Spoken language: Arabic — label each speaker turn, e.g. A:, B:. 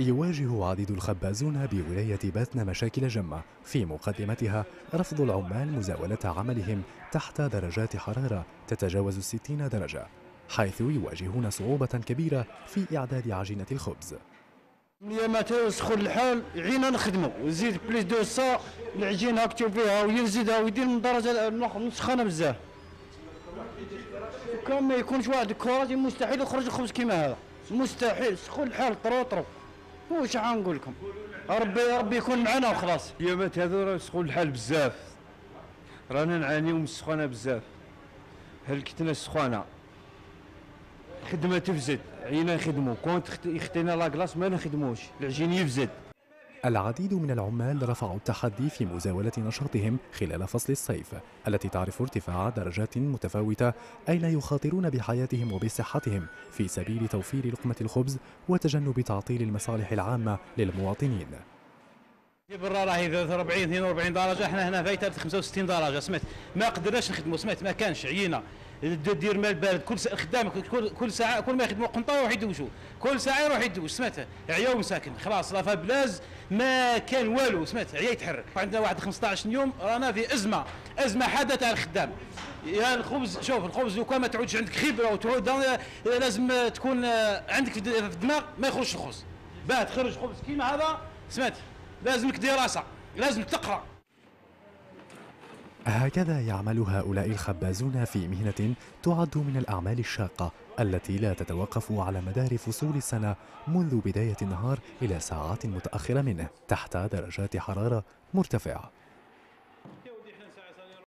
A: يواجه عديد الخبازون بولاية باتنا مشاكل جمة. في مقدمتها رفض العمال مزاولة عملهم تحت درجات حرارة تتجاوز الستين درجة حيث يواجهون صعوبة كبيرة في إعداد عجينة الخبز.
B: ما تسخن الحال. عينا نخدموا وزيد بليس دو سا. العجينة اكتب فيها ويزيدها ويدير من درجة مسخنه بزاف. كان ما يكونش واحد الكراج مستحيل يخرج الخبز كيما هذا. مستحيل. سخن الحال طرو طرو. واش غنقول لكم ربي ربي يكون معنا وخلاص.
C: اليومات هذو راه سخون الحال بزاف. رانا نعانيو من السخونه بزاف. هلكتنا السخونه الخدمة تفزد. عينا نخدمو كونت يختينا لاكلاص ما نخدموش. العجين يفزد.
A: العديد من العمال رفعوا التحدي في مزاولة نشاطهم خلال فصل الصيف التي تعرف ارتفاع درجات متفاوتة أين يخاطرون بحياتهم وبصحتهم في سبيل توفير لقمة الخبز وتجنب تعطيل المصالح العامة للمواطنين.
D: برا راهي 40 42 درجة إحنا هنا فايته 65 درجة. سمعت ما قدرناش نخدموا سمعت ما كانش عيينا دير ماء بارد كل ساعه خدام كل, كل ساعه كل ما يخدموا قنطة يروح يدوشوا. كل ساعة يروح يدوش سمعت؟ عيا ومساكن خلاص لا بلاز ما كان والو سمعت؟ عيا يتحرك. عندنا واحد 15 يوم رانا في أزمة. أزمة حادة تاع الخدام. يا الخبز شوف الخبز لو كان ما تعودش عندك خبرة وتعود لازم تكون عندك في الدماغ ما يخرجش الخبز. باه تخرج خبز. كيما هذا سمعت؟ لازمك دراسه لازم تقرأ.
A: هكذا يعمل هؤلاء الخبازون في مهنة تعد من الأعمال الشاقة التي لا تتوقف على مدار فصول السنة منذ بداية النهار إلى ساعات متأخرة منه تحت درجات حرارة مرتفعة.